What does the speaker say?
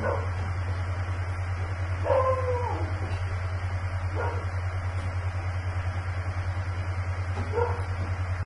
No.